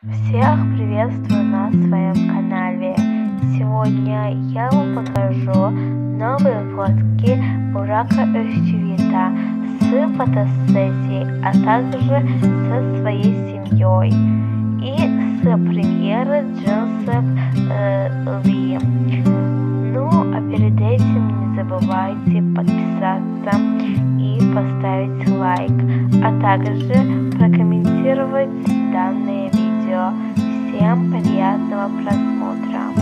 Всех приветствую на своем канале. Сегодня я вам покажу новые фотки Бурака Özçivita с фотосессией, а также со своей семьей и с премьеры джинсов э, Ли. Ну, а перед этим не забывайте подписаться и поставить лайк, а также прокомментировать данное Siam Pariatma Prasmotram.